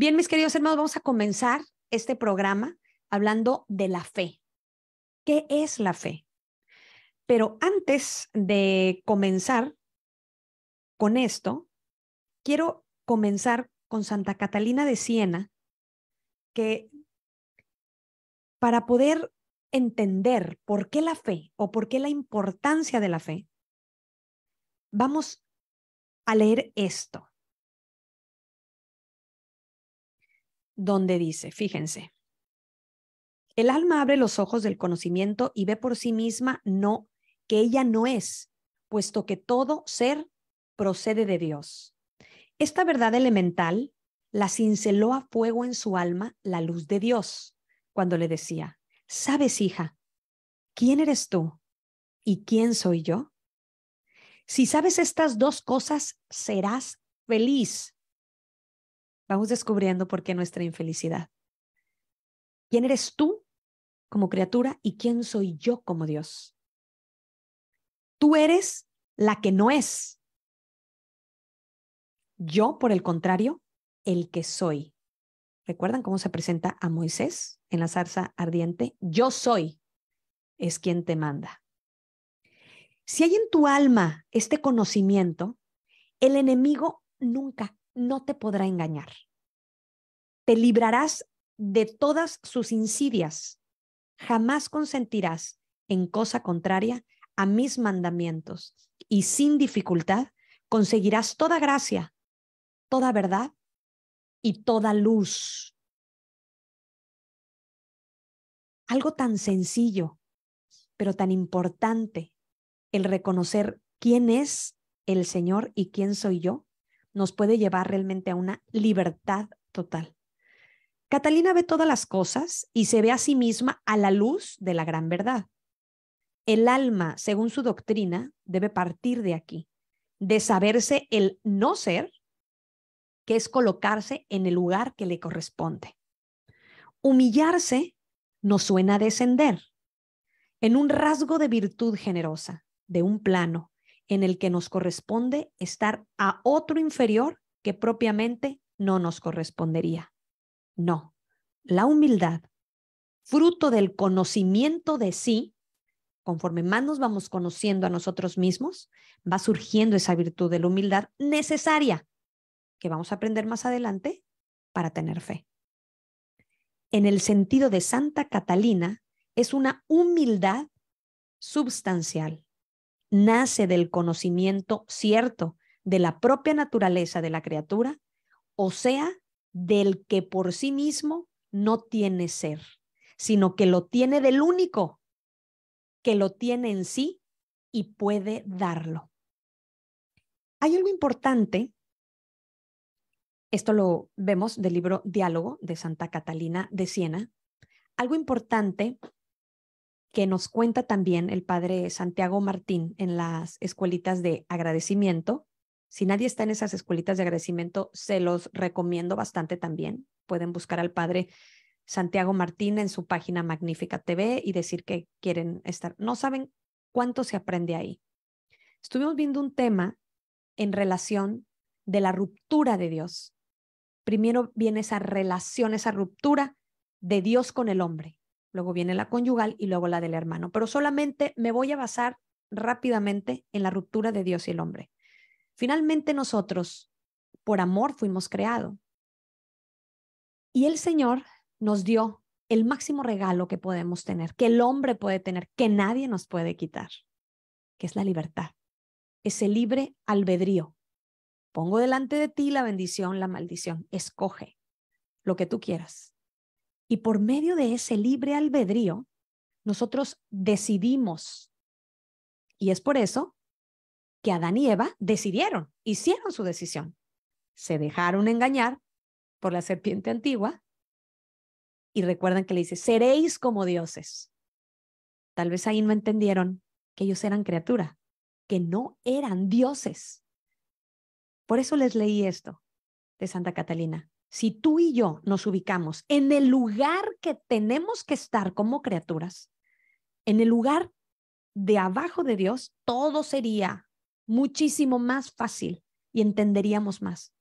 Bien, mis queridos hermanos, vamos a comenzar este programa hablando de la fe. ¿Qué es la fe? Pero antes de comenzar con esto, quiero comenzar con Santa Catalina de Siena, que para poder entender por qué la fe o por qué la importancia de la fe, vamos a leer esto, donde dice, fíjense, el alma abre los ojos del conocimiento y ve por sí misma no que ella no es, puesto que todo ser procede de Dios. Esta verdad elemental la cinceló a fuego en su alma la luz de Dios, cuando le decía, ¿sabes, hija, quién eres tú y quién soy yo? Si sabes estas dos cosas, serás feliz. Vamos descubriendo por qué nuestra infelicidad. ¿Quién eres tú como criatura y quién soy yo como Dios. Tú eres la que no es. Yo, por el contrario, el que soy. ¿Recuerdan cómo se presenta a Moisés en la zarza ardiente? Yo soy es quien te manda. Si hay en tu alma este conocimiento, el enemigo nunca, no te podrá engañar. Te librarás de todas sus insidias jamás consentirás en cosa contraria a mis mandamientos y sin dificultad conseguirás toda gracia, toda verdad y toda luz. Algo tan sencillo, pero tan importante, el reconocer quién es el Señor y quién soy yo, nos puede llevar realmente a una libertad total. Catalina ve todas las cosas y se ve a sí misma a la luz de la gran verdad. El alma, según su doctrina, debe partir de aquí, de saberse el no ser, que es colocarse en el lugar que le corresponde. Humillarse nos suena a descender en un rasgo de virtud generosa, de un plano en el que nos corresponde estar a otro inferior que propiamente no nos correspondería. No, la humildad, fruto del conocimiento de sí, conforme más nos vamos conociendo a nosotros mismos, va surgiendo esa virtud de la humildad necesaria que vamos a aprender más adelante para tener fe. En el sentido de Santa Catalina, es una humildad substancial. Nace del conocimiento cierto de la propia naturaleza de la criatura, o sea, del que por sí mismo no tiene ser, sino que lo tiene del único que lo tiene en sí y puede darlo. Hay algo importante, esto lo vemos del libro Diálogo de Santa Catalina de Siena, algo importante que nos cuenta también el padre Santiago Martín en las escuelitas de agradecimiento, si nadie está en esas escuelitas de agradecimiento, se los recomiendo bastante también. Pueden buscar al padre Santiago Martín en su página Magnífica TV y decir que quieren estar. No saben cuánto se aprende ahí. Estuvimos viendo un tema en relación de la ruptura de Dios. Primero viene esa relación, esa ruptura de Dios con el hombre. Luego viene la conyugal y luego la del hermano. Pero solamente me voy a basar rápidamente en la ruptura de Dios y el hombre. Finalmente nosotros, por amor, fuimos creados. Y el Señor nos dio el máximo regalo que podemos tener, que el hombre puede tener, que nadie nos puede quitar, que es la libertad, ese libre albedrío. Pongo delante de ti la bendición, la maldición, escoge lo que tú quieras. Y por medio de ese libre albedrío, nosotros decidimos. Y es por eso que Adán y Eva decidieron, hicieron su decisión. Se dejaron engañar por la serpiente antigua y recuerdan que le dice, seréis como dioses. Tal vez ahí no entendieron que ellos eran criatura, que no eran dioses. Por eso les leí esto de Santa Catalina. Si tú y yo nos ubicamos en el lugar que tenemos que estar como criaturas, en el lugar de abajo de Dios, todo sería muchísimo más fácil y entenderíamos más.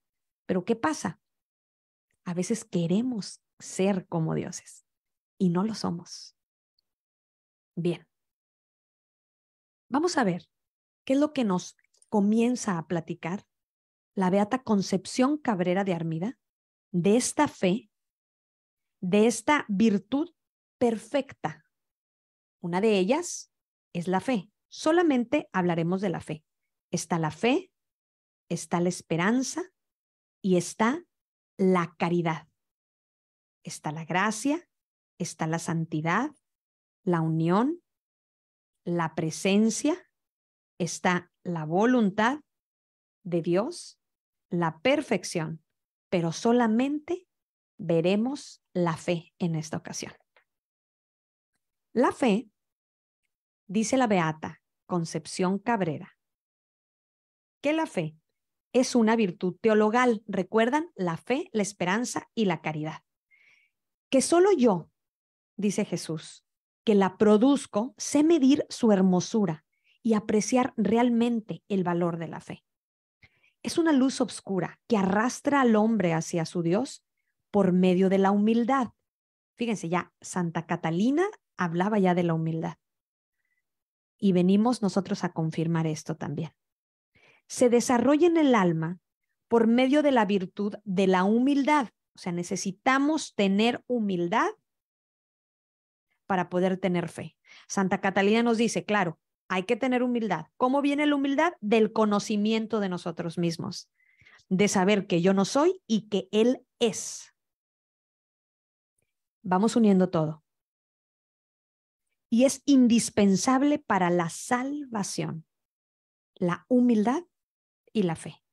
Pero ¿qué pasa? A veces queremos ser como dioses y no lo somos. Bien. Vamos a ver qué es lo que nos comienza a platicar la beata Concepción Cabrera de Armida de esta fe, de esta virtud perfecta. Una de ellas es la fe. Solamente hablaremos de la fe. Está la fe, está la esperanza y está la caridad. Está la gracia, está la santidad, la unión, la presencia, está la voluntad de Dios, la perfección, pero solamente veremos la fe en esta ocasión. La fe, dice la beata Concepción Cabrera, que la fe es una virtud teologal. Recuerdan la fe, la esperanza y la caridad. Que solo yo, dice Jesús, que la produzco, sé medir su hermosura y apreciar realmente el valor de la fe. Es una luz oscura que arrastra al hombre hacia su Dios por medio de la humildad. Fíjense, ya Santa Catalina hablaba ya de la humildad. Y venimos nosotros a confirmar esto también se desarrolla en el alma por medio de la virtud de la humildad. O sea, necesitamos tener humildad para poder tener fe. Santa Catalina nos dice, claro, hay que tener humildad. ¿Cómo viene la humildad? Del conocimiento de nosotros mismos, de saber que yo no soy y que Él es. Vamos uniendo todo. Y es indispensable para la salvación la humildad y la fe.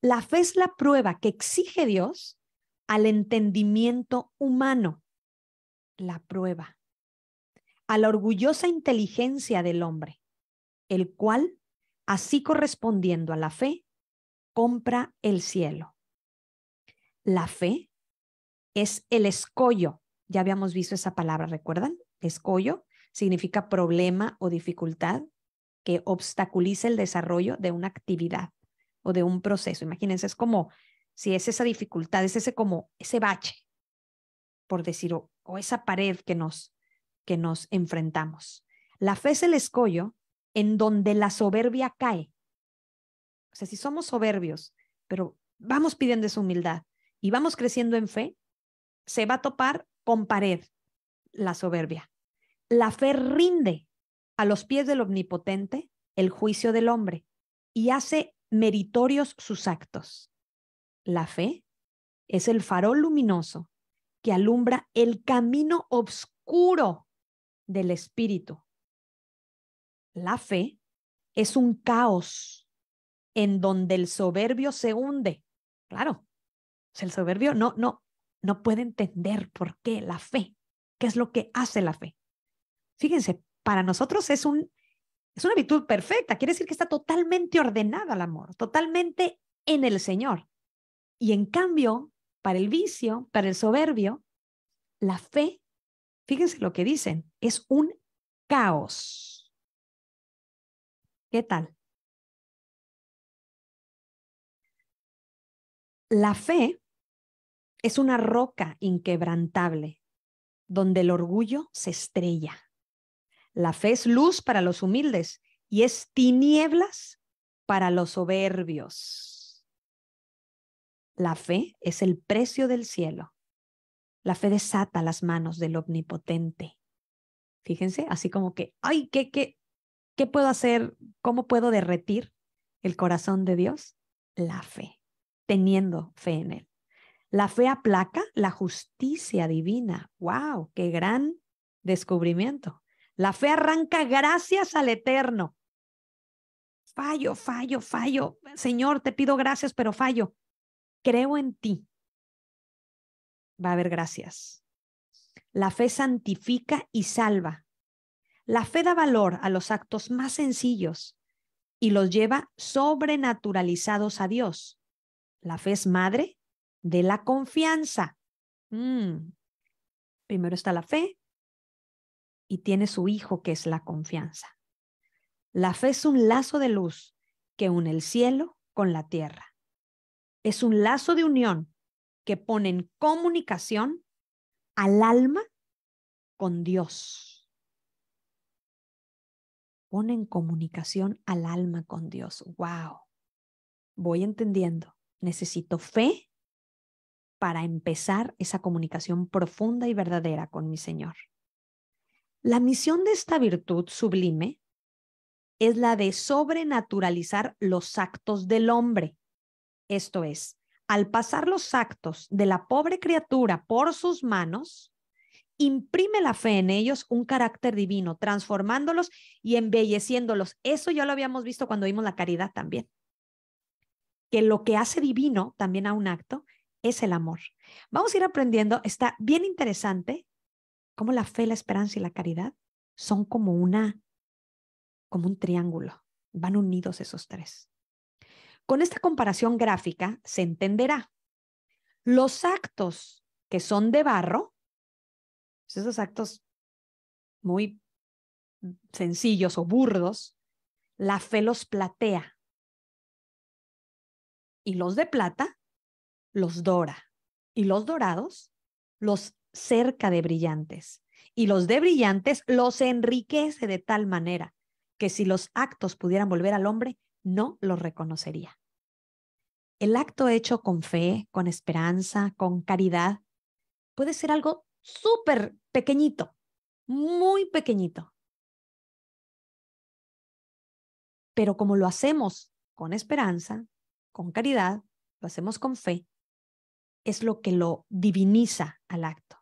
La fe es la prueba que exige Dios al entendimiento humano. La prueba. A la orgullosa inteligencia del hombre, el cual, así correspondiendo a la fe, compra el cielo. La fe es el escollo. Ya habíamos visto esa palabra, ¿recuerdan? Escollo significa problema o dificultad que obstaculiza el desarrollo de una actividad o de un proceso. Imagínense, es como si es esa dificultad, es ese como ese bache, por decir, o, esa pared que nos, que nos enfrentamos. La fe es el escollo en donde la soberbia cae. O sea, si somos soberbios, pero vamos pidiendo esa humildad y vamos creciendo en fe, se va a topar con pared la soberbia. La fe rinde a los pies del Omnipotente el juicio del hombre y hace meritorios sus actos. La fe es el farol luminoso que alumbra el camino oscuro del espíritu. La fe es un caos en donde el soberbio se hunde. Claro, el soberbio no, no, no puede entender por qué la fe, qué es lo que hace la fe. Fíjense, para nosotros es, un, es una virtud perfecta. Quiere decir que está totalmente ordenada el amor, totalmente en el Señor. Y en cambio, para el vicio, para el soberbio, la fe, fíjense lo que dicen, es un caos. ¿Qué tal? La fe es una roca inquebrantable donde el orgullo se estrella. La fe es luz para los humildes y es tinieblas para los soberbios. La fe es el precio del cielo. La fe desata las manos del omnipotente. Fíjense, así como que, ay, ¿qué, qué, qué puedo hacer? ¿Cómo puedo derretir el corazón de Dios? La fe, teniendo fe en Él. La fe aplaca la justicia divina. ¡Wow! ¡Qué gran descubrimiento! La fe arranca gracias al Eterno. Fallo, fallo, fallo. Señor, te pido gracias, pero fallo. Creo en ti. Va a haber gracias. La fe santifica y salva. La fe da valor a los actos más sencillos y los lleva sobrenaturalizados a Dios. La fe es madre de la confianza. Mm. Primero está la fe, y tiene su Hijo que es la confianza. La fe es un lazo de luz que une el cielo con la tierra. Es un lazo de unión que ponen comunicación al alma con Dios. Ponen comunicación al alma con Dios. Wow. Voy entendiendo. Necesito fe para empezar esa comunicación profunda y verdadera con mi Señor. La misión de esta virtud sublime es la de sobrenaturalizar los actos del hombre. Esto es, al pasar los actos de la pobre criatura por sus manos, imprime la fe en ellos un carácter divino, transformándolos y embelleciéndolos. Eso ya lo habíamos visto cuando vimos la caridad también. Que lo que hace divino también a un acto es el amor. Vamos a ir aprendiendo, está bien interesante cómo la fe, la esperanza y la caridad son como una como un triángulo. Van unidos esos tres. Con esta comparación gráfica se entenderá. Los actos que son de barro, pues esos actos muy sencillos o burdos, la fe los platea. Y los de plata los dora. Y los dorados los cerca de brillantes. Y los de brillantes los enriquece de tal manera que si los actos pudieran volver al hombre, no los reconocería. El acto hecho con fe, con esperanza, con caridad, puede ser algo súper pequeñito, muy pequeñito. Pero como lo hacemos con esperanza, con caridad, lo hacemos con fe, es lo que lo diviniza al acto.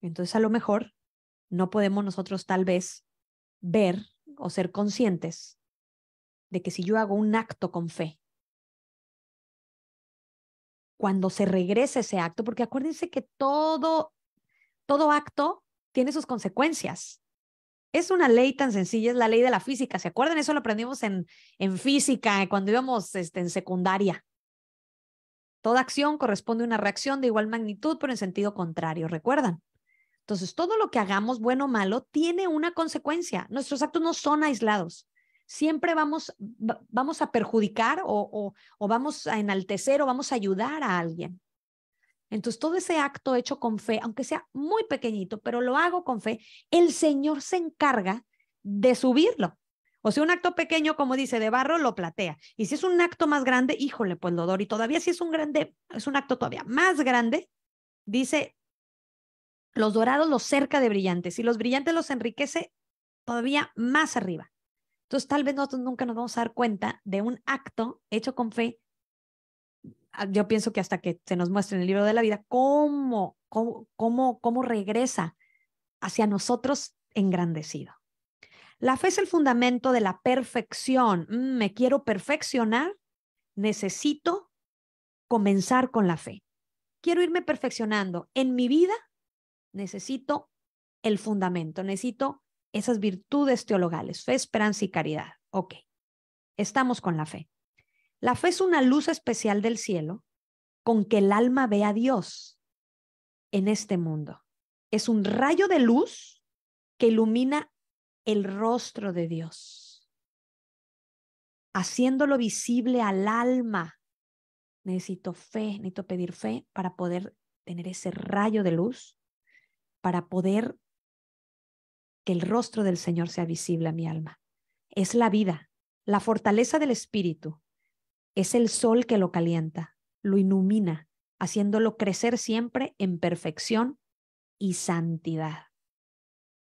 Entonces a lo mejor no podemos nosotros tal vez ver o ser conscientes de que si yo hago un acto con fe, cuando se regrese ese acto, porque acuérdense que todo, todo acto tiene sus consecuencias. Es una ley tan sencilla, es la ley de la física. ¿Se acuerdan? Eso lo aprendimos en, en física cuando íbamos este, en secundaria. Toda acción corresponde a una reacción de igual magnitud, pero en sentido contrario. ¿Recuerdan? Entonces, todo lo que hagamos, bueno o malo, tiene una consecuencia. Nuestros actos no son aislados. Siempre vamos, vamos a perjudicar o, o vamos a enaltecer o vamos a ayudar a alguien. Entonces, todo ese acto hecho con fe, aunque sea muy pequeñito, pero lo hago con fe, el Señor se encarga de subirlo. O sea, un acto pequeño, como dice, de barro, lo platea. Y si es un acto más grande, híjole, pues lo doy. Y todavía si es un grande, es un acto todavía más grande, dice, los dorados los cerca de brillantes y los brillantes los enriquece todavía más arriba. Entonces, tal vez nosotros nunca nos vamos a dar cuenta de un acto hecho con fe. Ah, yo pienso que hasta que se nos muestre en el libro de la vida cómo, cómo, cómo, cómo regresa hacia nosotros engrandecido. La fe es el fundamento de la perfección. Mm, me quiero perfeccionar, necesito comenzar con la fe. Quiero irme perfeccionando en mi vida necesito el fundamento, necesito esas virtudes teologales, fe, esperanza y caridad. Ok, estamos con la fe. La fe es una luz especial del cielo con que el alma ve a Dios en este mundo. Es un rayo de luz que ilumina el rostro de Dios, haciéndolo visible al alma. Necesito fe, necesito pedir fe para poder tener ese rayo de luz para poder que el rostro del Señor sea visible a mi alma. Es la vida, la fortaleza del Espíritu. Es el sol que lo calienta, lo ilumina, haciéndolo crecer siempre en perfección y santidad.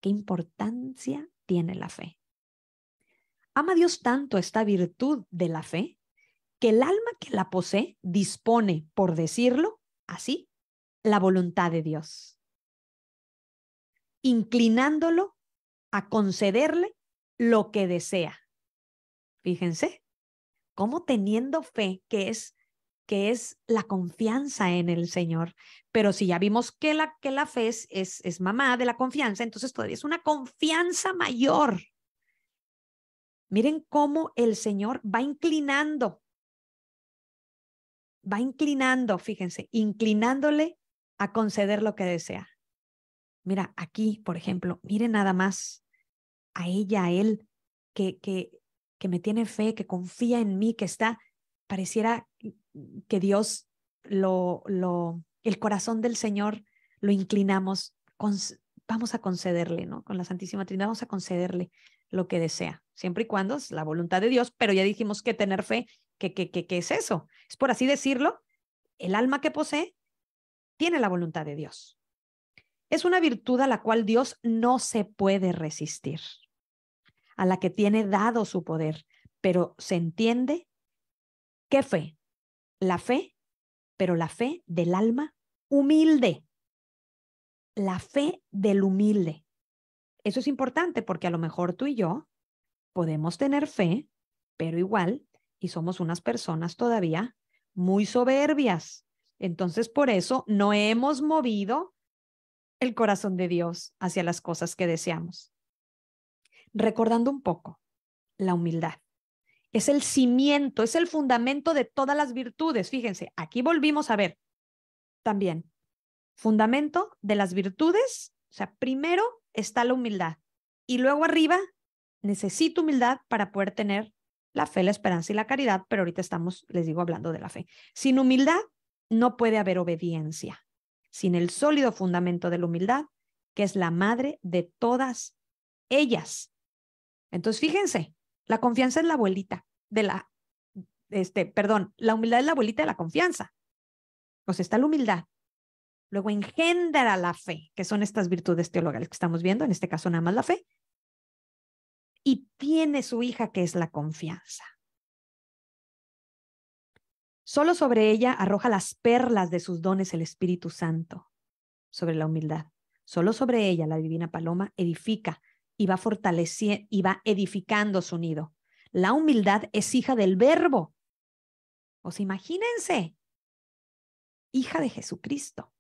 ¿Qué importancia tiene la fe? Ama Dios tanto esta virtud de la fe que el alma que la posee dispone, por decirlo así, la voluntad de Dios inclinándolo a concederle lo que desea. Fíjense, cómo teniendo fe, que es que es la confianza en el Señor. Pero si ya vimos que la, que la fe es, es, mamá de la confianza, entonces todavía es una confianza mayor. Miren cómo el Señor va inclinando, va inclinando, fíjense, inclinándole a conceder lo que desea. Mira, aquí, por ejemplo, mire nada más a ella, a él, que, que, que me tiene fe, que confía en mí, que está, pareciera que Dios lo, lo, el corazón del Señor lo inclinamos, vamos a concederle, ¿no? Con la Santísima Trinidad vamos a concederle lo que desea, siempre y cuando es la voluntad de Dios, pero ya dijimos que tener fe, que, que, que, que es eso, es por así decirlo, el alma que posee tiene la voluntad de Dios. Es una virtud a la cual Dios no se puede resistir, a la que tiene dado su poder, pero se entiende qué fe, la fe, pero la fe del alma humilde, la fe del humilde. Eso es importante porque a lo mejor tú y yo podemos tener fe, pero igual, y somos unas personas todavía muy soberbias. Entonces, por eso no hemos movido el corazón de Dios hacia las cosas que deseamos. Recordando un poco, la humildad es el cimiento, es el fundamento de todas las virtudes. Fíjense, aquí volvimos a ver también, fundamento de las virtudes, o sea, primero está la humildad y luego arriba necesito humildad para poder tener la fe, la esperanza y la caridad, pero ahorita estamos, les digo, hablando de la fe. Sin humildad no puede haber obediencia, sin el sólido fundamento de la humildad, que es la madre de todas ellas. Entonces, fíjense, la confianza es la abuelita de la, este, perdón, la humildad es la abuelita de la confianza. Sea, está la humildad. Luego engendra la fe, que son estas virtudes teologales que estamos viendo, en este caso nada más la fe. Y tiene su hija, que es la confianza. Solo sobre ella arroja las perlas de sus dones el Espíritu Santo, sobre la humildad. Solo sobre ella la divina paloma edifica y va fortaleciendo y va edificando su nido. La humildad es hija del verbo. Os imagínense, hija de Jesucristo.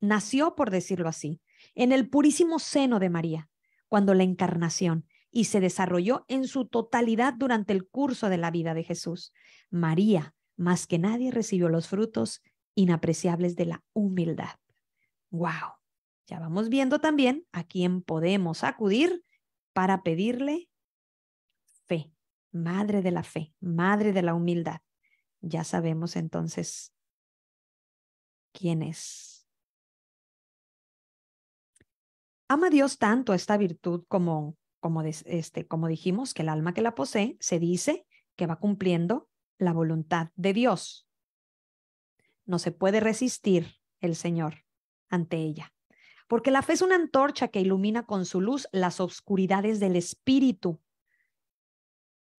Nació, por decirlo así, en el purísimo seno de María, cuando la encarnación, y se desarrolló en su totalidad durante el curso de la vida de Jesús. María, más que nadie, recibió los frutos inapreciables de la humildad. ¡Wow! Ya vamos viendo también a quién podemos acudir para pedirle fe, madre de la fe, madre de la humildad. Ya sabemos entonces quién es. Ama Dios tanto esta virtud como, como, este, como dijimos, que el alma que la posee se dice que va cumpliendo la voluntad de Dios. No se puede resistir el Señor ante ella. Porque la fe es una antorcha que ilumina con su luz las obscuridades del espíritu.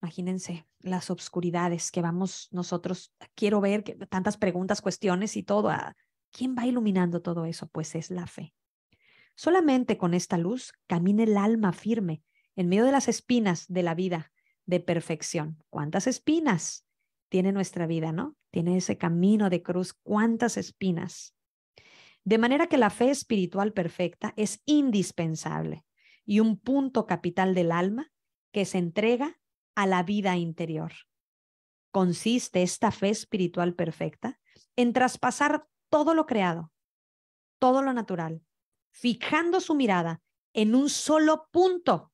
Imagínense las obscuridades que vamos nosotros, quiero ver tantas preguntas, cuestiones y todo. ¿Quién va iluminando todo eso? Pues es la fe. Solamente con esta luz camina el alma firme en medio de las espinas de la vida de perfección. ¿Cuántas espinas tiene nuestra vida, no? Tiene ese camino de cruz, cuántas espinas. De manera que la fe espiritual perfecta es indispensable y un punto capital del alma que se entrega a la vida interior. Consiste esta fe espiritual perfecta en traspasar todo lo creado, todo lo natural, fijando su mirada en un solo punto.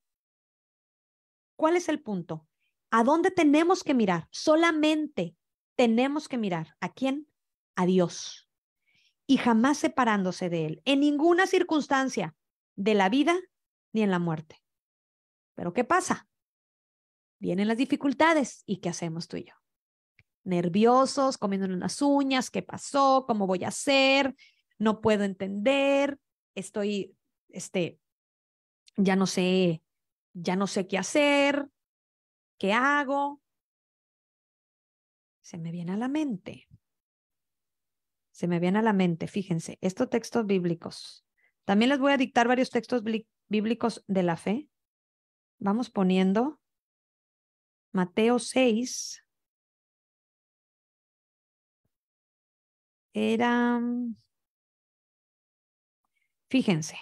¿Cuál es el punto? ¿A dónde tenemos que mirar? Solamente tenemos que mirar. ¿A quién? A Dios y jamás separándose de Él, en ninguna circunstancia de la vida ni en la muerte. Pero ¿qué pasa? Vienen las dificultades y ¿qué hacemos tú y yo? Nerviosos, comiendo unas uñas, ¿qué pasó? ¿Cómo voy a hacer? No puedo entender, estoy, este, ya no sé, ya no sé qué hacer, ¿qué hago? Se me viene a la mente se me viene a la mente, fíjense, estos textos bíblicos. También les voy a dictar varios textos bíblicos de la fe. Vamos poniendo Mateo 6. Era, fíjense,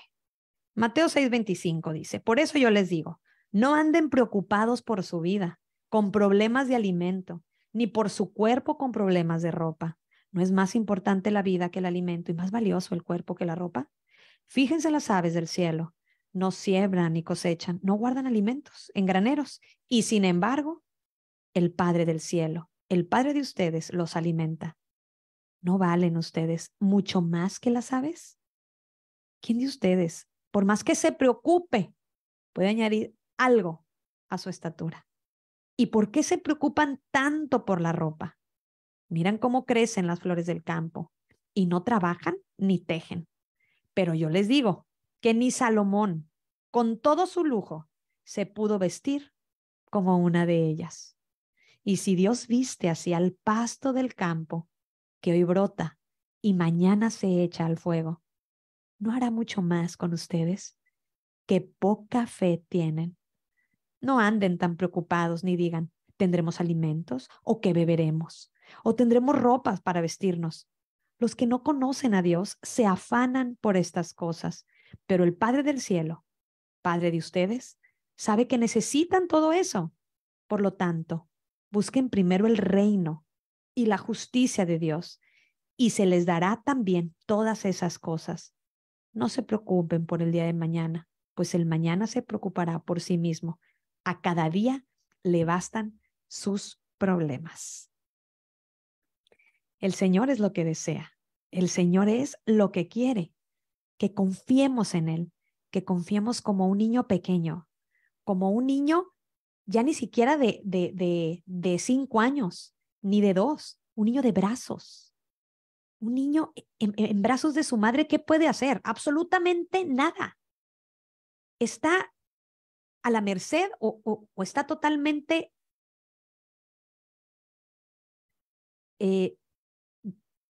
Mateo 6:25 dice, por eso yo les digo, no anden preocupados por su vida, con problemas de alimento, ni por su cuerpo con problemas de ropa. ¿No es más importante la vida que el alimento y más valioso el cuerpo que la ropa? Fíjense las aves del cielo, no siembran ni cosechan, no guardan alimentos en graneros, y sin embargo, el Padre del cielo, el Padre de ustedes, los alimenta. ¿No valen ustedes mucho más que las aves? ¿Quién de ustedes, por más que se preocupe, puede añadir algo a su estatura? ¿Y por qué se preocupan tanto por la ropa? Miran cómo crecen las flores del campo y no trabajan ni tejen. Pero yo les digo que ni Salomón, con todo su lujo, se pudo vestir como una de ellas. Y si Dios viste hacia el pasto del campo, que hoy brota y mañana se echa al fuego, ¿no hará mucho más con ustedes? Que poca fe tienen. No anden tan preocupados ni digan, ¿tendremos alimentos o qué beberemos? ¿O tendremos ropas para vestirnos? Los que no conocen a Dios se afanan por estas cosas, pero el Padre del Cielo, Padre de ustedes, sabe que necesitan todo eso. Por lo tanto, busquen primero el reino y la justicia de Dios y se les dará también todas esas cosas. No se preocupen por el día de mañana, pues el mañana se preocupará por sí mismo. A cada día le bastan sus problemas. El Señor es lo que desea. El Señor es lo que quiere. Que confiemos en Él, que confiemos como un niño pequeño, como un niño ya ni siquiera de, de, de, cinco años, ni de dos, un niño de brazos. Un niño en, brazos de su madre, ¿qué puede hacer? Absolutamente nada. Está a la merced o, está totalmente eh,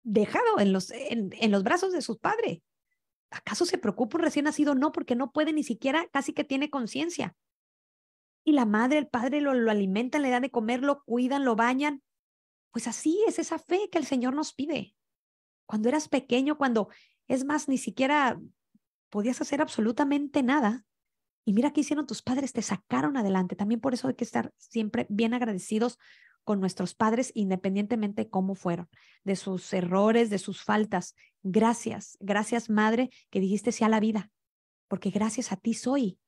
dejado en los, en, los brazos de su padre. ¿Acaso se preocupa un recién nacido? No, porque no puede ni siquiera, casi que tiene conciencia. Y la madre, el padre lo, lo alimentan, le dan de comer, lo cuidan, lo bañan. Pues así es esa fe que el Señor nos pide. Cuando eras pequeño, cuando es más, ni siquiera podías hacer absolutamente nada. Y mira qué hicieron tus padres, te sacaron adelante. También por eso hay que estar siempre bien agradecidos con nuestros padres, independientemente de cómo fueron, de sus errores, de sus faltas. Gracias, gracias Madre, que dijiste sí a la vida, porque gracias a ti soy.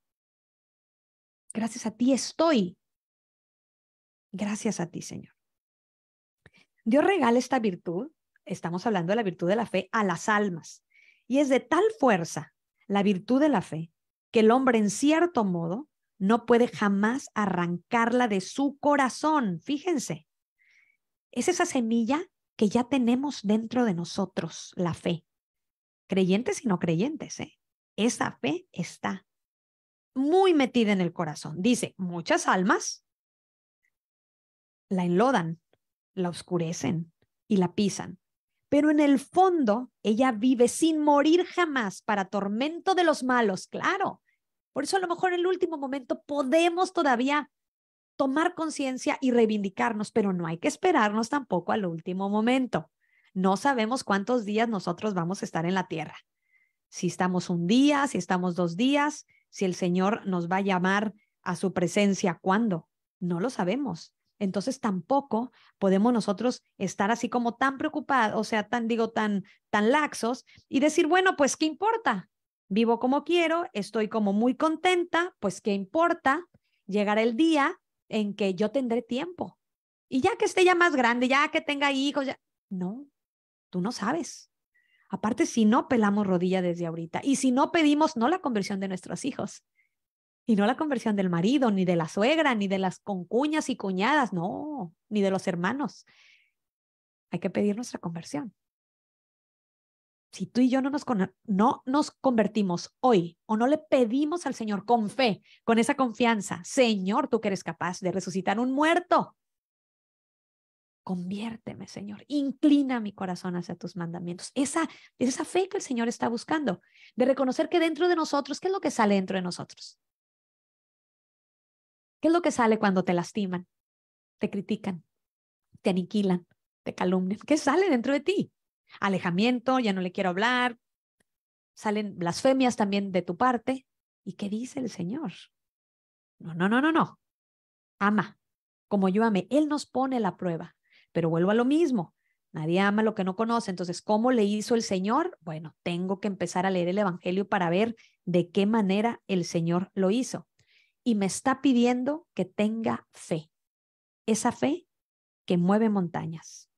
Gracias a ti estoy. Gracias a ti, Señor. Dios regala esta virtud, estamos hablando de la virtud de la fe, a las almas. Y es de tal fuerza la virtud de la fe que el hombre en cierto modo no puede jamás arrancarla de su corazón. Fíjense, es esa semilla que ya tenemos dentro de nosotros, la fe. Creyentes y no creyentes, ¿eh? Esa fe está muy metida en el corazón. Dice, muchas almas la enlodan, la oscurecen y la pisan. Pero en el fondo, ella vive sin morir jamás para tormento de los malos, claro, por eso a lo mejor en el último momento podemos todavía tomar conciencia y reivindicarnos, pero no hay que esperarnos tampoco al último momento. No sabemos cuántos días nosotros vamos a estar en la tierra. Si estamos un día, si estamos dos días, si el Señor nos va a llamar a su presencia, ¿cuándo? No lo sabemos. Entonces tampoco podemos nosotros estar así como tan preocupados, o sea, tan digo, tan, tan laxos y decir, bueno, pues, ¿qué importa? Vivo como quiero, estoy como muy contenta, pues qué importa, llegará el día en que yo tendré tiempo. Y ya que esté ya más grande, ya que tenga hijos, ya... no, tú no sabes. Aparte, si no pelamos rodilla desde ahorita y si no pedimos no la conversión de nuestros hijos y no la conversión del marido, ni de la suegra, ni de las concuñas y cuñadas, no, ni de los hermanos. Hay que pedir nuestra conversión si tú y yo no nos, no nos convertimos hoy o no le pedimos al Señor con fe, con esa confianza, Señor, tú que eres capaz de resucitar un muerto, conviérteme, Señor, inclina mi corazón hacia tus mandamientos. Esa, esa fe que el Señor está buscando, de reconocer que dentro de nosotros, ¿qué es lo que sale dentro de nosotros? ¿Qué es lo que sale cuando te lastiman, te critican, te aniquilan, te calumnian? ¿Qué sale dentro de ti? Alejamiento, ya no le quiero hablar, salen blasfemias también de tu parte. ¿Y qué dice el Señor? No, no, no, no, no. Ama, como yo amé. Él nos pone la prueba, pero vuelvo a lo mismo. Nadie ama lo que no conoce. Entonces, ¿cómo le hizo el Señor? Bueno, tengo que empezar a leer el Evangelio para ver de qué manera el Señor lo hizo. Y me está pidiendo que tenga fe. Esa fe que mueve montañas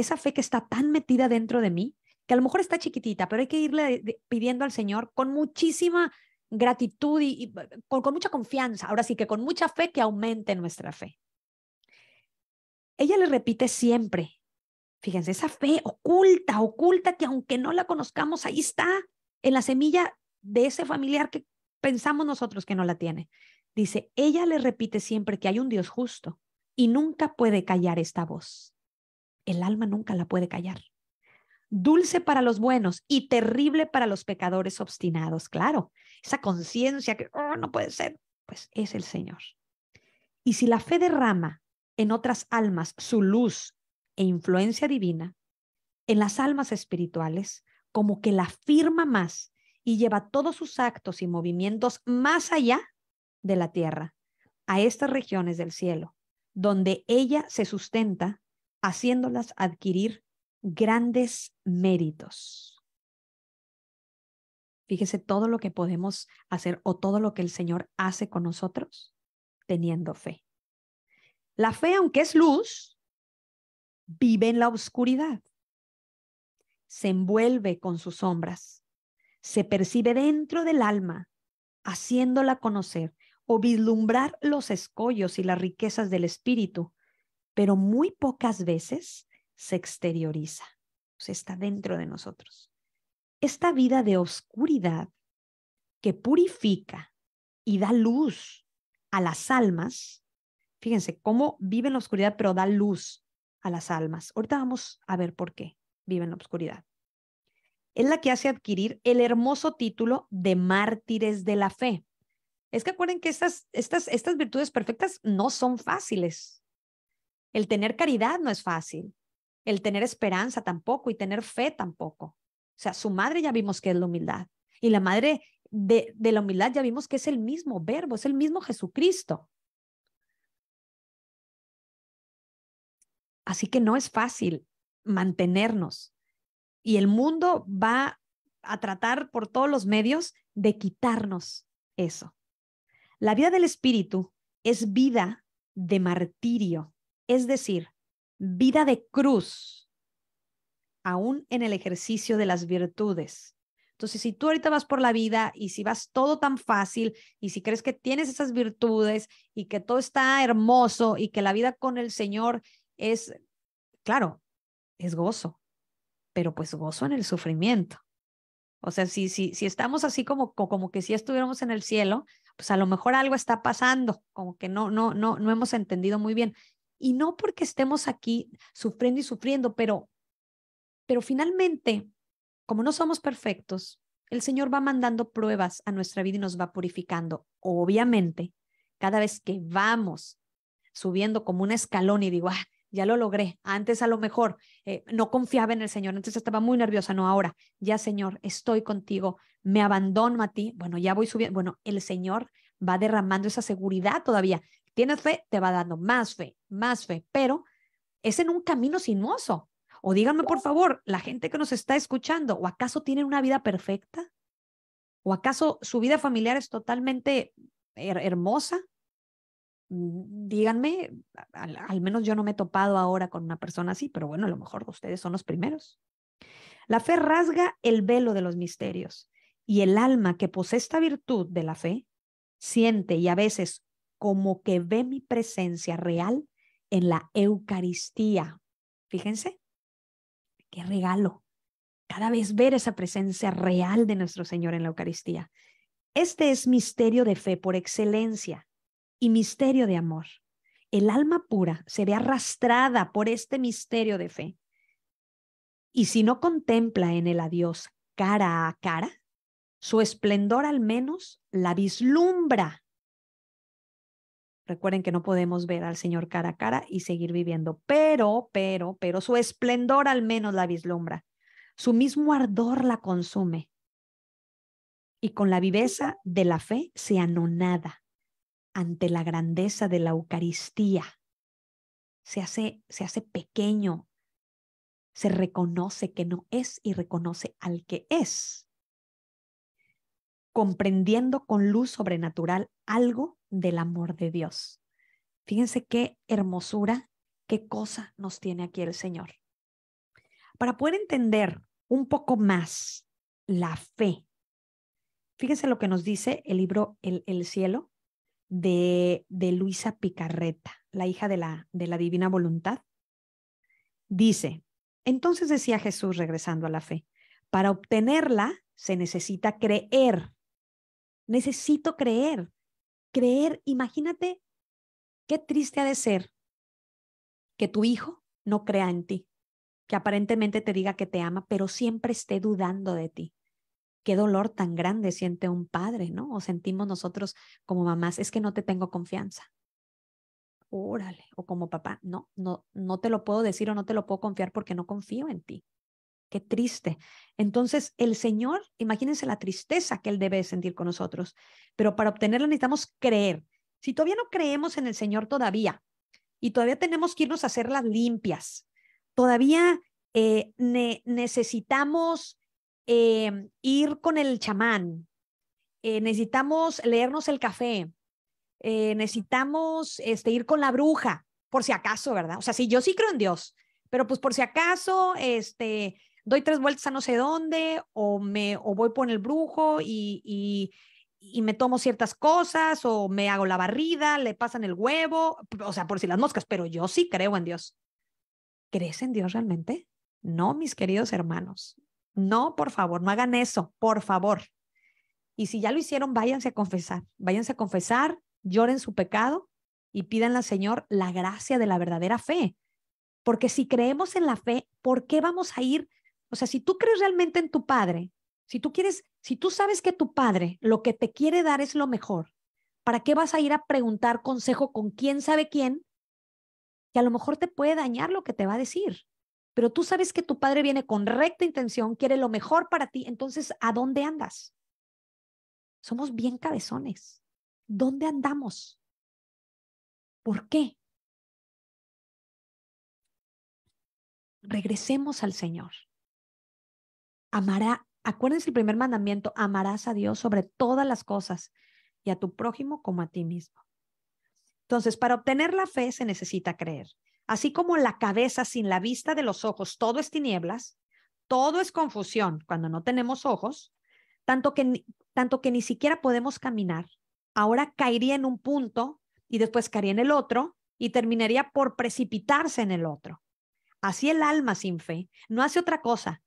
esa fe que está tan metida dentro de mí, que a lo mejor está chiquitita, pero hay que irle pidiendo al Señor con muchísima gratitud y, con, con, mucha confianza. Ahora sí que con mucha fe que aumente nuestra fe. Ella le repite siempre, fíjense, esa fe oculta, oculta que aunque no la conozcamos, ahí está, en la semilla de ese familiar que pensamos nosotros que no la tiene. Dice, ella le repite siempre que hay un Dios justo y nunca puede callar esta voz. El alma nunca la puede callar. Dulce para los buenos y terrible para los pecadores obstinados. Claro, esa conciencia que oh, no puede ser, pues es el Señor. Y si la fe derrama en otras almas su luz e influencia divina, en las almas espirituales, como que la firma más y lleva todos sus actos y movimientos más allá de la tierra, a estas regiones del cielo, donde ella se sustenta, haciéndolas adquirir grandes méritos. Fíjese todo lo que podemos hacer o todo lo que el Señor hace con nosotros teniendo fe. La fe, aunque es luz, vive en la oscuridad, se envuelve con sus sombras, se percibe dentro del alma, haciéndola conocer o vislumbrar los escollos y las riquezas del espíritu, pero muy pocas veces se exterioriza, o sea, está dentro de nosotros. Esta vida de oscuridad que purifica y da luz a las almas, fíjense cómo vive en la oscuridad, pero da luz a las almas. Ahorita vamos a ver por qué vive en la oscuridad es la que hace adquirir el hermoso título de mártires de la fe. Es que acuerden que estas, estas, estas virtudes perfectas no son fáciles. El tener caridad no es fácil. El tener esperanza tampoco y tener fe tampoco. O sea, su madre ya vimos que es la humildad. Y la madre de, de la humildad ya vimos que es el mismo verbo, es el mismo Jesucristo. Así que no es fácil mantenernos y el mundo va a tratar por todos los medios de quitarnos eso. La vida del espíritu es vida de martirio, es decir, vida de cruz, aún en el ejercicio de las virtudes. Entonces, si tú ahorita vas por la vida y si vas todo tan fácil y si crees que tienes esas virtudes y que todo está hermoso y que la vida con el Señor es, claro, es gozo, pero pues gozo en el sufrimiento. O sea, si, si, si estamos así como, como que si estuviéramos en el cielo, pues a lo mejor algo está pasando, como que no, no, no, no hemos entendido muy bien. Y no porque estemos aquí sufriendo y sufriendo, pero, pero finalmente, como no somos perfectos, el Señor va mandando pruebas a nuestra vida y nos va purificando. Obviamente, cada vez que vamos subiendo como un escalón y digo, ah, ya lo logré. Antes a lo mejor eh, no confiaba en el Señor, antes estaba muy nerviosa, no ahora. Ya, Señor, estoy contigo, me abandono a ti. Bueno, ya voy subiendo. Bueno, el Señor va derramando esa seguridad todavía. Tienes fe, te va dando más fe, más fe, pero es en un camino sinuoso. O díganme, por favor, la gente que nos está escuchando, ¿o acaso tienen una vida perfecta? ¿O acaso su vida familiar es totalmente hermosa? Mm, díganme, al, menos yo no me he topado ahora con una persona así, pero bueno, a lo mejor ustedes son los primeros. La fe rasga el velo de los misterios y el alma que posee esta virtud de la fe siente y a veces como que ve mi presencia real en la Eucaristía. Fíjense, qué regalo. Cada vez ver esa presencia real de nuestro Señor en la Eucaristía. Este es misterio de fe por excelencia y misterio de amor. El alma pura se ve arrastrada por este misterio de fe. Y si no contempla en el adiós cara a cara, su esplendor al menos la vislumbra. Recuerden que no podemos ver al Señor cara a cara y seguir viviendo, pero, pero, pero su esplendor al menos la vislumbra. Su mismo ardor la consume. Y con la viveza de la fe se anonada ante la grandeza de la Eucaristía. Se hace, se hace pequeño, se reconoce que no es y reconoce al que es, comprendiendo con luz sobrenatural algo del amor de Dios. Fíjense qué hermosura, qué cosa nos tiene aquí el Señor. Para poder entender un poco más la fe, fíjense lo que nos dice el libro El, el Cielo de, de Luisa Picarreta, la hija de la, de la Divina Voluntad. Dice, entonces decía Jesús regresando a la fe, para obtenerla se necesita creer. Necesito creer. Creer, imagínate qué triste ha de ser que tu hijo no crea en ti, que aparentemente te diga que te ama, pero siempre esté dudando de ti. Qué dolor tan grande siente un padre, ¿no? O sentimos nosotros como mamás, es que no te tengo confianza. Órale, o como papá, no, no, no te lo puedo decir o no te lo puedo confiar porque no confío en ti. Qué triste. Entonces, el Señor, imagínense la tristeza que Él debe sentir con nosotros, pero para obtenerla necesitamos creer. Si todavía no creemos en el Señor todavía y todavía tenemos que irnos a hacer las limpias, todavía eh, necesitamos eh, ir con el chamán, eh, necesitamos leernos el café, necesitamos este, ir con la bruja, por si acaso, ¿verdad? O sea, si yo sí creo en Dios, pero pues por si acaso, este, doy tres vueltas a no sé dónde o, me, o voy por el brujo y, y, me tomo ciertas cosas o me hago la barrida, le pasan el huevo, o sea, por si las moscas, pero yo sí creo en Dios. ¿Crees en Dios realmente? No, mis queridos hermanos. No, por favor, no hagan eso, por favor. Y si ya lo hicieron, váyanse a confesar, váyanse a confesar, lloren su pecado y pídanle al Señor la gracia de la verdadera fe. Porque si creemos en la fe, ¿por qué vamos a ir o sea, si tú crees realmente en tu padre, si tú quieres, si tú sabes que tu padre lo que te quiere dar es lo mejor, ¿para qué vas a ir a preguntar consejo con quién sabe quién? Que a lo mejor te puede dañar lo que te va a decir. Pero tú sabes que tu padre viene con recta intención, quiere lo mejor para ti, entonces, ¿a dónde andas? Somos bien cabezones. ¿Dónde andamos? ¿Por qué? Regresemos al Señor amará, acuérdense el primer mandamiento, amarás a Dios sobre todas las cosas y a tu prójimo como a ti mismo. Entonces, para obtener la fe se necesita creer. Así como la cabeza sin la vista de los ojos, todo es tinieblas, todo es confusión cuando no tenemos ojos, tanto que, tanto que ni siquiera podemos caminar. Ahora caería en un punto y después caería en el otro y terminaría por precipitarse en el otro. Así el alma sin fe no hace otra cosa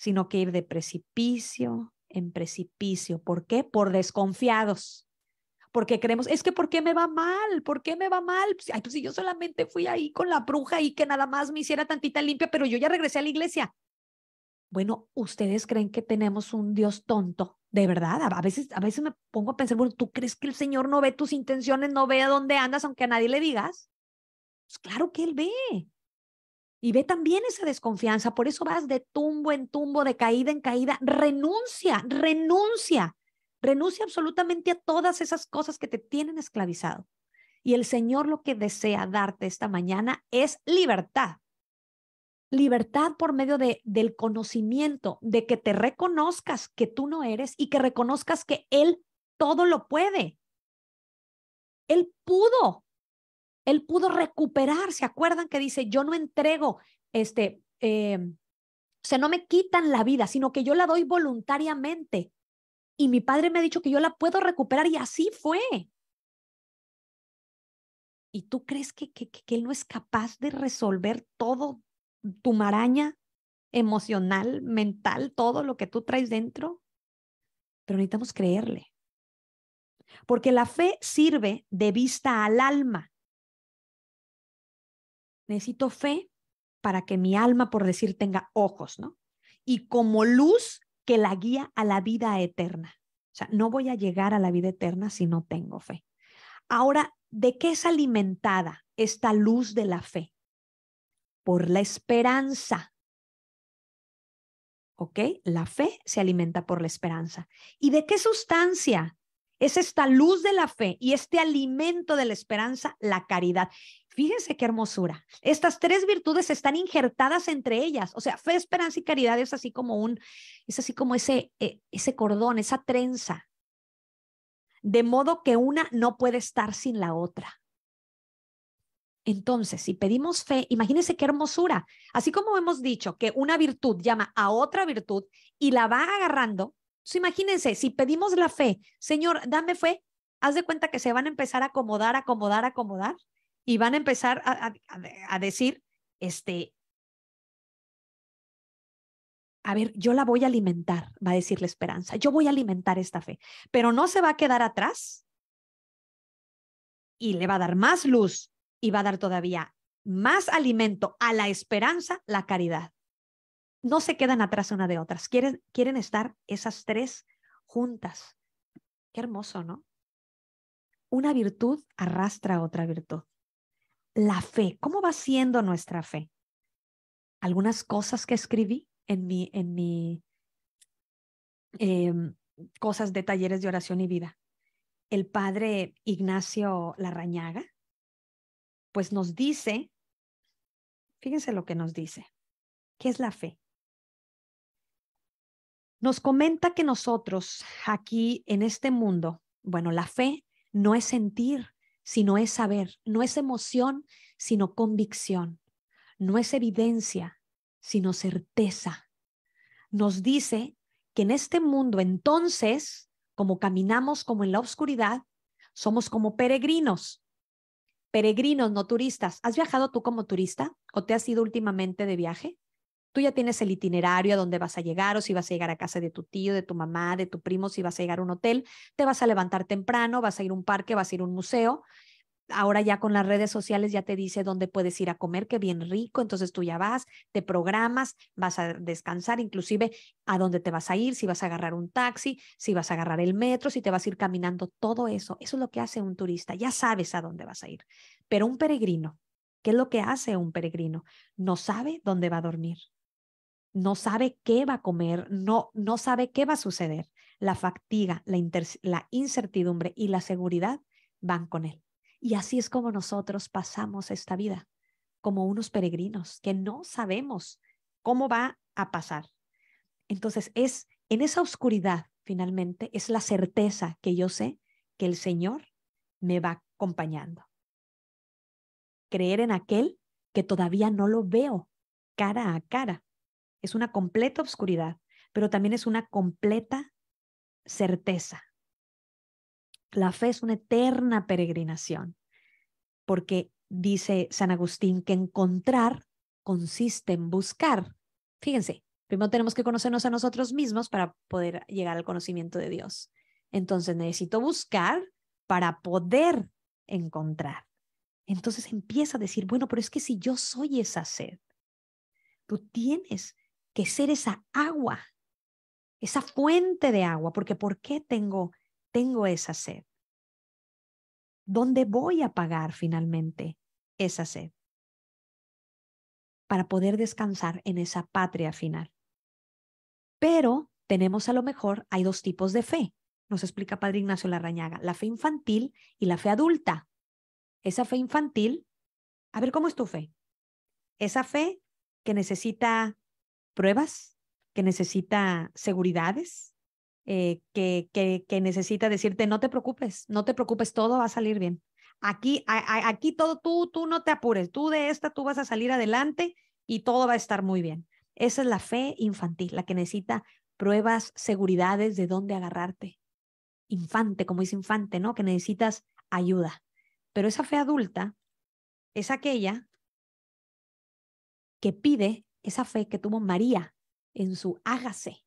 sino que ir de precipicio en precipicio. ¿Por qué? Por desconfiados. Porque creemos, es que ¿por qué me va mal? ¿Por qué me va mal? Pues, ay, pues si yo solamente fui ahí con la bruja y que nada más me hiciera tantita limpia, pero yo ya regresé a la iglesia. Bueno, ¿ustedes creen que tenemos un Dios tonto? De verdad, a veces, a veces me pongo a pensar, bueno, ¿tú crees que el Señor no ve tus intenciones, no ve a dónde andas, aunque a nadie le digas? Pues claro que Él ve. Y ve también esa desconfianza, por eso vas de tumbo en tumbo, de caída en caída. Renuncia, renuncia, renuncia absolutamente a todas esas cosas que te tienen esclavizado. Y el Señor lo que desea darte esta mañana es libertad. Libertad por medio de, del conocimiento, de que te reconozcas que tú no eres y que reconozcas que Él todo lo puede. Él pudo él pudo recuperar, ¿se acuerdan que dice, yo no entrego, este, eh, o sea, no me quitan la vida, sino que yo la doy voluntariamente. Y mi padre me ha dicho que yo la puedo recuperar y así fue. ¿Y tú crees que, que, que él no es capaz de resolver todo tu maraña emocional, mental, todo lo que tú traes dentro? Pero necesitamos creerle. Porque la fe sirve de vista al alma necesito fe para que mi alma, por decir, tenga ojos, ¿no? Y como luz que la guía a la vida eterna. O sea, no voy a llegar a la vida eterna si no tengo fe. Ahora, ¿de qué es alimentada esta luz de la fe? Por la esperanza. ¿Ok? La fe se alimenta por la esperanza. ¿Y de qué sustancia? Es esta luz de la fe y este alimento de la esperanza, la caridad. Fíjense qué hermosura. Estas tres virtudes están injertadas entre ellas. O sea, fe, esperanza y caridad es así como un, es así como ese, eh, ese cordón, esa trenza. De modo que una no puede estar sin la otra. Entonces, si pedimos fe, imagínense qué hermosura. Así como hemos dicho que una virtud llama a otra virtud y la va agarrando, pues imagínense, si pedimos la fe, Señor, dame fe, haz de cuenta que se van a empezar a acomodar, acomodar, acomodar y van a empezar a, a decir, este, a ver, yo la voy a alimentar, va a decir la esperanza, yo voy a alimentar esta fe, pero no se va a quedar atrás y le va a dar más luz y va a dar todavía más alimento a la esperanza, la caridad. No se quedan atrás una de otras, quieren, quieren estar esas tres juntas. Qué hermoso, ¿no? Una virtud arrastra a otra virtud. La fe, ¿cómo va siendo nuestra fe? Algunas cosas que escribí en mi, en mi em, cosas de talleres de oración y vida. El padre Ignacio Larrañaga, pues nos dice, fíjense lo que nos dice, ¿qué es la fe? Nos comenta que nosotros aquí en este mundo, bueno, la fe no es sentir, sino es saber, no es emoción, sino convicción, no es evidencia, sino certeza. Nos dice que en este mundo entonces, como caminamos como en la oscuridad, somos como peregrinos, peregrinos, no turistas. ¿Has viajado tú como turista o te has ido últimamente de viaje? Tú ya tienes el itinerario a dónde vas a llegar o si vas a llegar a casa de tu tío, de tu mamá, de tu primo, si vas a llegar a un hotel, te vas a levantar temprano, vas a ir a un parque, vas a ir a un museo ahora ya con las redes sociales ya te dice dónde puedes ir a comer, qué bien rico, entonces tú ya vas, te programas, vas a descansar, inclusive a dónde te vas a ir, si vas a agarrar un taxi, si vas a agarrar el metro, si te vas a ir caminando, todo eso, eso es lo que hace un turista, ya sabes a dónde vas a ir. Pero un peregrino, ¿qué es lo que hace un peregrino? No sabe dónde va a dormir. No sabe qué va a comer, no, no sabe qué va a suceder. La fatiga, la, la incertidumbre y la seguridad van con él. Y así es como nosotros pasamos esta vida, como unos peregrinos que no sabemos cómo va a pasar. Entonces es en esa oscuridad, finalmente, es la certeza que yo sé que el Señor me va acompañando. Creer en aquel que todavía no lo veo cara a cara. Es una completa oscuridad, pero también es una completa certeza. La fe es una eterna peregrinación, porque dice San Agustín que encontrar consiste en buscar. Fíjense, primero tenemos que conocernos a nosotros mismos para poder llegar al conocimiento de Dios. Entonces necesito buscar para poder encontrar. Entonces empieza a decir, bueno, pero es que si yo soy esa sed, tú tienes que ser esa agua, esa fuente de agua, porque ¿por qué tengo tengo esa sed? ¿Dónde voy a pagar finalmente esa sed? Para poder descansar en esa patria final. Pero tenemos a lo mejor, hay dos tipos de fe, nos explica Padre Ignacio Larrañaga, la fe infantil y la fe adulta. Esa fe infantil, a ver cómo es tu fe. Esa fe que necesita pruebas, que necesita seguridades, eh, que, que, necesita decirte, no te preocupes, no te preocupes, todo va a salir bien. Aquí, aquí todo, tú, tú no te apures, tú de esta, tú vas a salir adelante y todo va a estar muy bien. Esa es la fe infantil, la que necesita pruebas, seguridades de dónde agarrarte. Infante, como dice infante, ¿no? Que necesitas ayuda. Pero esa fe adulta es aquella que pide esa fe que tuvo María en su hágase,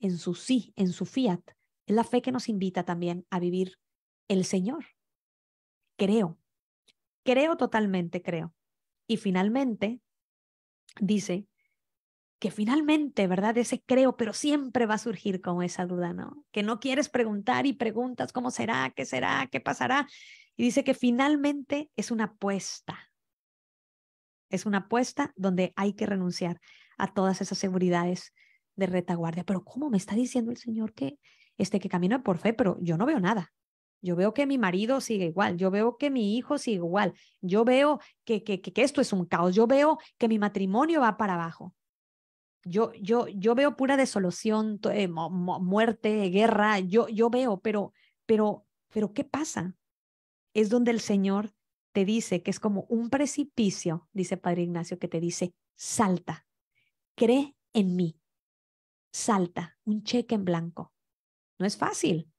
en su sí, en su fiat. Es la fe que nos invita también a vivir el Señor. Creo, creo totalmente, creo. Y finalmente dice que finalmente, ¿verdad? Ese creo, pero siempre va a surgir como esa duda, ¿no? Que no quieres preguntar y preguntas cómo será, qué será, qué pasará. Y dice que finalmente es una apuesta. Es una apuesta donde hay que renunciar a todas esas seguridades de retaguardia. Pero ¿cómo me está diciendo el Señor que, este, que camina por fe? Pero yo no veo nada. Yo veo que mi marido sigue igual, yo veo que mi hijo sigue igual, yo veo que, que, que, esto es un caos, yo veo que mi matrimonio va para abajo. Yo, yo, yo veo pura desolación, eh, muerte, guerra, yo, yo veo, pero, pero, pero ¿qué pasa? Es donde el Señor te dice que es como un precipicio, dice Padre Ignacio, que te dice, salta, cree en mí, salta, un cheque en blanco. No es fácil,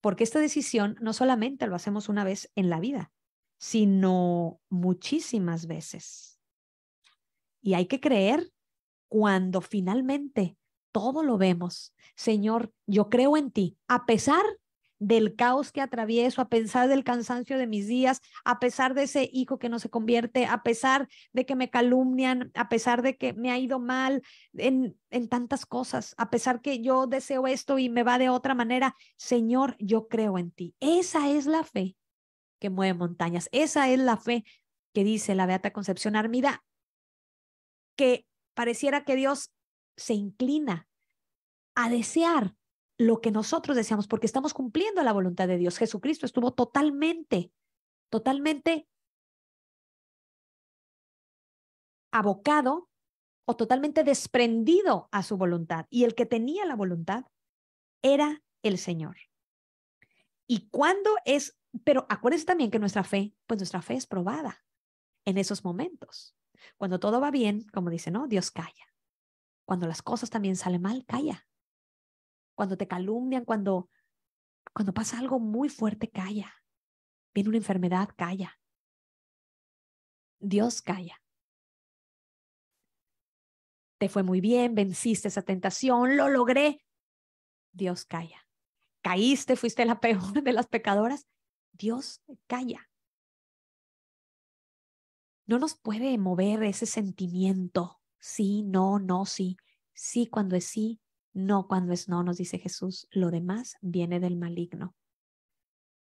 porque esta decisión no solamente lo hacemos una vez en la vida, sino muchísimas veces. Y hay que creer cuando finalmente todo lo vemos. Señor, yo creo en ti, a pesar del caos que atravieso, a pesar del cansancio de mis días, a pesar de ese hijo que no se convierte, a pesar de que me calumnian, a pesar de que me ha ido mal en, en tantas cosas, a pesar que yo deseo esto y me va de otra manera, Señor, yo creo en ti. Esa es la fe que mueve montañas. Esa es la fe que dice la Beata Concepción Armida, que pareciera que Dios se inclina a desear lo que nosotros deseamos, porque estamos cumpliendo la voluntad de Dios. Jesucristo estuvo totalmente, totalmente abocado o totalmente desprendido a su voluntad. Y el que tenía la voluntad era el Señor. Y cuando es, pero acuérdense también que nuestra fe, pues nuestra fe es probada en esos momentos. Cuando todo va bien, como dice, ¿no? Dios calla. Cuando las cosas también salen mal, calla cuando te calumnian, cuando, cuando pasa algo muy fuerte, calla. Viene una enfermedad, calla. Dios calla. Te fue muy bien, venciste esa tentación, lo logré. Dios calla. Caíste, fuiste la peor de las pecadoras. Dios calla. No nos puede mover ese sentimiento. Sí, no, no, sí. Sí cuando es sí, no cuando es no, nos dice Jesús, lo demás viene del maligno.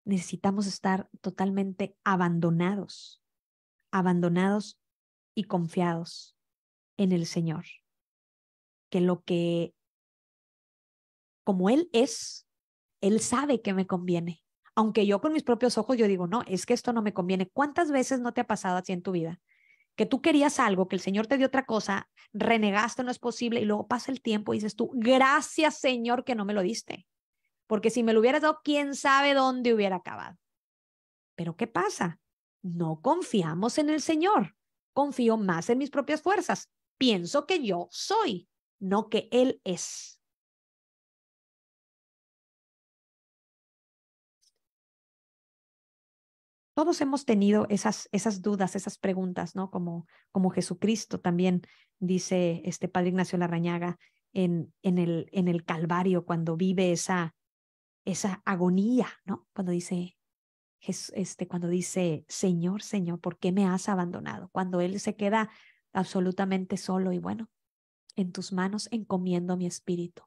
Necesitamos estar totalmente abandonados, abandonados y confiados en el Señor. Que lo que, como Él es, Él sabe que me conviene. Aunque yo con mis propios ojos yo digo, no, es que esto no me conviene. ¿Cuántas veces no te ha pasado así en tu vida? Que tú querías algo, que el Señor te dio otra cosa, renegaste, no es posible, y luego pasa el tiempo y dices tú, gracias Señor que no me lo diste, porque si me lo hubieras dado, quién sabe dónde hubiera acabado. Pero ¿qué pasa? No confiamos en el Señor, confío más en mis propias fuerzas, pienso que yo soy, no que Él es. Todos hemos tenido esas, esas dudas, esas preguntas, ¿no? Como, como Jesucristo también dice este Padre Ignacio Larrañaga en, en, el, en el Calvario, cuando vive esa, esa agonía, ¿no? Cuando dice, este, cuando dice, Señor, Señor, ¿por qué me has abandonado? Cuando Él se queda absolutamente solo y bueno, en tus manos encomiendo mi espíritu.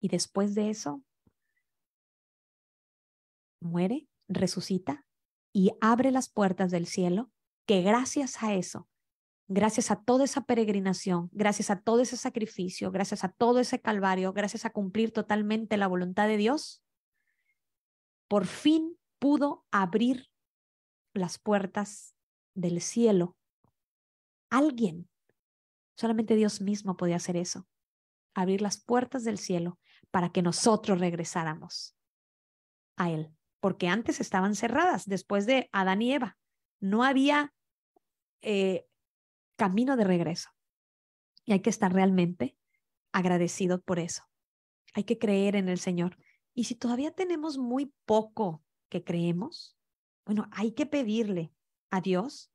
Y después de eso, muere resucita y abre las puertas del cielo, que gracias a eso, gracias a toda esa peregrinación, gracias a todo ese sacrificio, gracias a todo ese calvario, gracias a cumplir totalmente la voluntad de Dios, por fin pudo abrir las puertas del cielo. Alguien, solamente Dios mismo podía hacer eso, abrir las puertas del cielo para que nosotros regresáramos a Él porque antes estaban cerradas, después de Adán y Eva. No había eh, camino de regreso. Y hay que estar realmente agradecido por eso. Hay que creer en el Señor. Y si todavía tenemos muy poco que creemos, bueno, hay que pedirle a Dios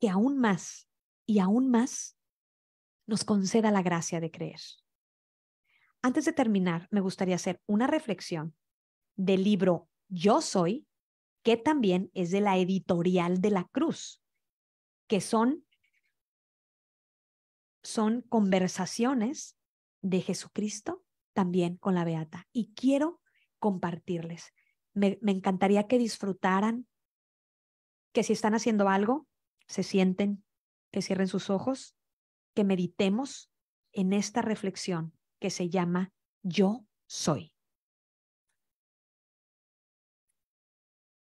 que aún más y aún más nos conceda la gracia de creer. Antes de terminar, me gustaría hacer una reflexión del libro Yo Soy, que también es de la editorial de la Cruz, que son, son conversaciones de Jesucristo también con la Beata. Y quiero compartirles. Me, me encantaría que disfrutaran, que si están haciendo algo, se sienten, que cierren sus ojos, que meditemos en esta reflexión que se llama Yo soy.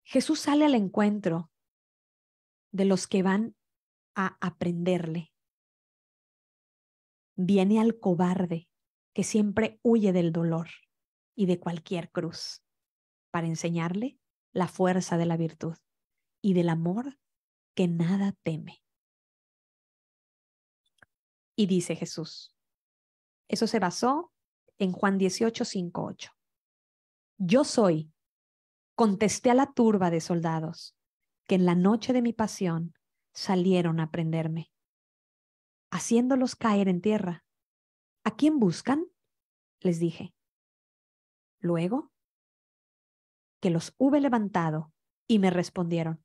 Jesús sale al encuentro de los que van a aprenderle. Viene al cobarde que siempre huye del dolor y de cualquier cruz para enseñarle la fuerza de la virtud y del amor que nada teme. Y dice Jesús, eso se basó en Juan 18, 5, 8. Yo soy, contesté a la turba de soldados que en la noche de mi pasión salieron a prenderme, haciéndolos caer en tierra. ¿A quién buscan? les dije. Luego, que los hube levantado y me respondieron,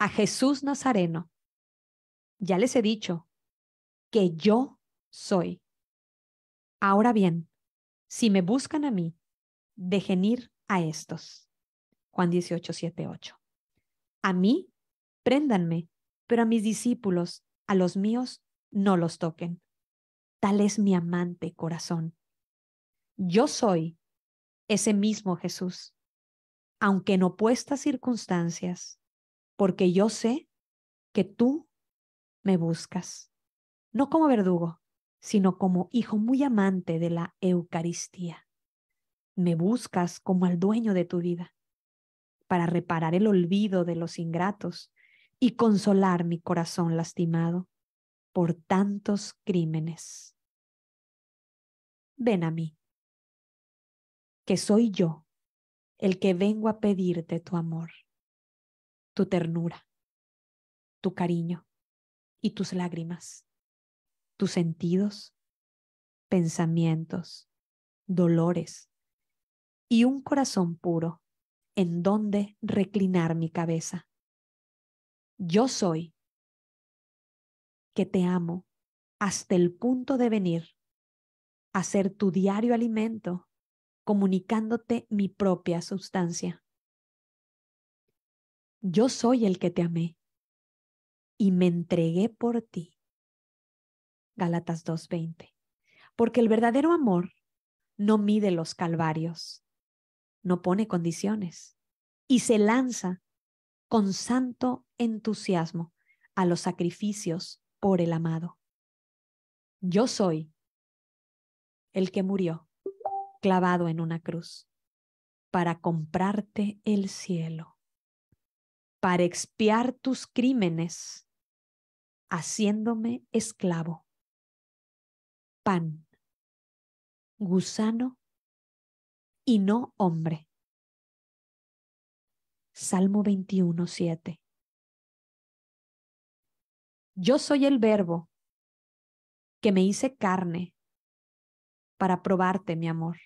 a Jesús Nazareno. Ya les he dicho que yo soy. Ahora bien, si me buscan a mí, dejen ir a estos. Juan 18, 7, 8. A mí, préndanme, pero a mis discípulos, a los míos, no los toquen. Tal es mi amante corazón. Yo soy ese mismo Jesús, aunque en opuestas circunstancias, porque yo sé que tú me buscas, no como verdugo, sino como hijo muy amante de la Eucaristía. Me buscas como al dueño de tu vida, para reparar el olvido de los ingratos y consolar mi corazón lastimado por tantos crímenes. Ven a mí, que soy yo el que vengo a pedirte tu amor, tu ternura, tu cariño y tus lágrimas, tus sentidos, pensamientos, dolores y un corazón puro en donde reclinar mi cabeza. Yo soy que te amo hasta el punto de venir a ser tu diario alimento, comunicándote mi propia sustancia. Yo soy el que te amé y me entregué por ti. Gálatas 2:20. Porque el verdadero amor no mide los calvarios, no pone condiciones y se lanza con santo entusiasmo a los sacrificios por el amado. Yo soy el que murió clavado en una cruz para comprarte el cielo, para expiar tus crímenes, haciéndome esclavo, pan, gusano y no hombre. Salmo 21, 7. Yo soy el verbo que me hice carne para probarte, mi amor,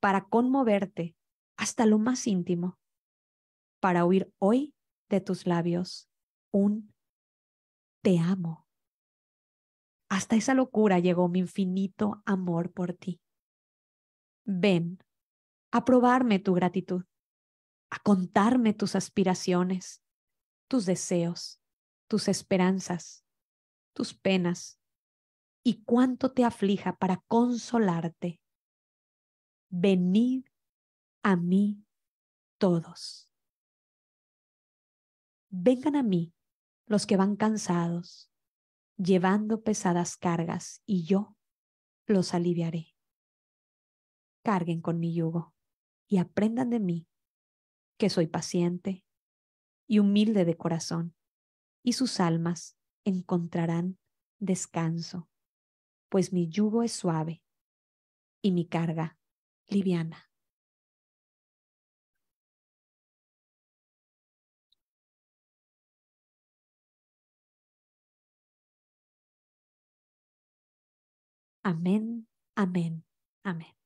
para conmoverte hasta lo más íntimo, para oír hoy de tus labios un te amo. Hasta esa locura llegó mi infinito amor por ti. Ven a probarme tu gratitud, a contarme tus aspiraciones, tus deseos, tus esperanzas, tus penas y cuánto te aflija para consolarte. Venid a mí todos. Vengan a mí los que van cansados, llevando pesadas cargas, y yo los aliviaré. Carguen con mi yugo y aprendan de mí, que soy paciente y humilde de corazón y sus almas encontrarán descanso, pues mi yugo es suave y mi carga liviana. Amén, amén, amén.